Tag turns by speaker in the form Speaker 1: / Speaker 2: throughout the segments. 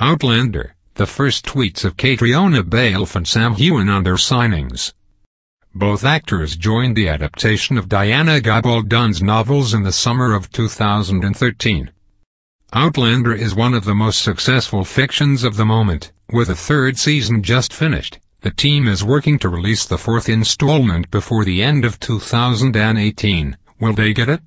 Speaker 1: Outlander, the first tweets of Caitriona Balfe and Sam Heughan on their signings. Both actors joined the adaptation of Diana Gabaldon's novels in the summer of 2013. Outlander is one of the most successful fictions of the moment, with a third season just finished. The team is working to release the fourth installment before the end of 2018. Will they get it?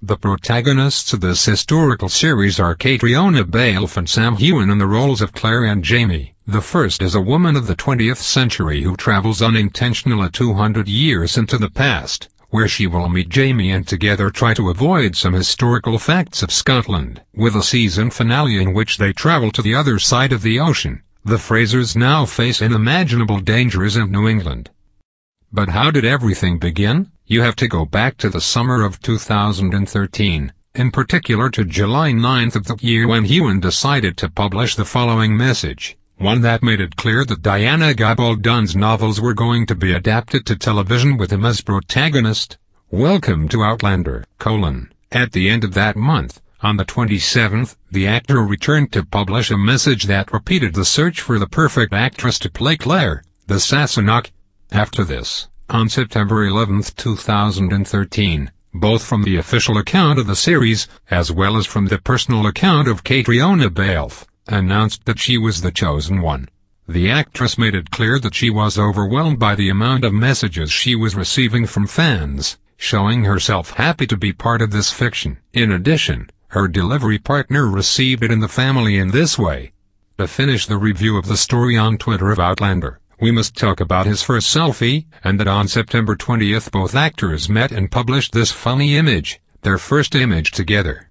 Speaker 1: The protagonists of this historical series are Caitriona Balfe and Sam Heughan in the roles of Claire and Jamie. The first is a woman of the 20th century who travels unintentionally 200 years into the past, where she will meet Jamie and together try to avoid some historical facts of Scotland, with a season finale in which they travel to the other side of the ocean. The Frasers now face unimaginable dangers in New England. But how did everything begin? You have to go back to the summer of 2013, in particular to July 9th of the year when Heughan decided to publish the following message, one that made it clear that Diana Gabaldon's novels were going to be adapted to television with him as protagonist. Welcome to Outlander, colon. At the end of that month, on the 27th, the actor returned to publish a message that repeated the search for the perfect actress to play Claire, the Sassenach. After this, on September 11, 2013, both from the official account of the series, as well as from the personal account of Caitriona Balfe, announced that she was the chosen one. The actress made it clear that she was overwhelmed by the amount of messages she was receiving from fans, showing herself happy to be part of this fiction. In addition, her delivery partner received it in the family in this way. To finish the review of the story on Twitter of Outlander, we must talk about his first selfie, and that on September 20th both actors met and published this funny image, their first image together.